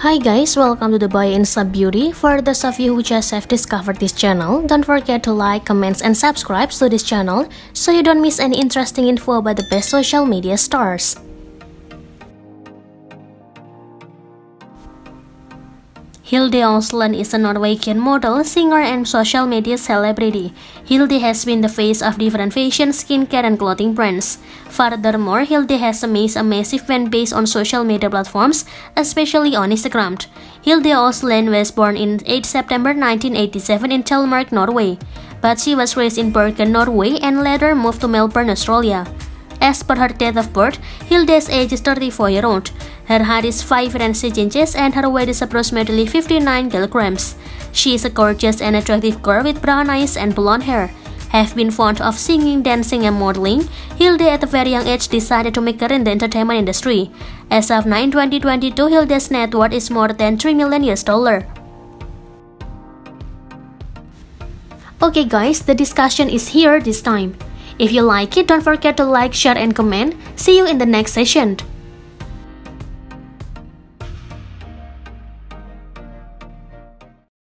Hi guys, welcome to the Bio Insta Beauty. For those of you who just have discovered this channel, don't forget to like, comments, and subscribe to this channel so you don't miss any interesting info about the best social media stars. Hilde Osland is a Norwegian model, singer, and social media celebrity. Hilde has been the face of different fashion, skincare, and clothing brands. Furthermore, Hilde has amassed a massive fan base on social media platforms, especially on Instagram. Hilde Osland was born in 8 September 1987 in Telemark, Norway, but she was raised in Bergen, Norway, and later moved to Melbourne, Australia. As per her date of birth, Hilde's age is 34 year old. Her height is 5 and 6 inches and her weight is approximately 59 kilograms. She is a gorgeous and attractive girl with brown eyes and blonde hair. Have been fond of singing, dancing, and modeling, Hilde at a very young age decided to make her in the entertainment industry. As of 9 2022, Hilde's net worth is more than 3 million US dollar. Okay guys, the discussion is here this time. If you like it, don't forget to like, share, and comment. See you in the next session.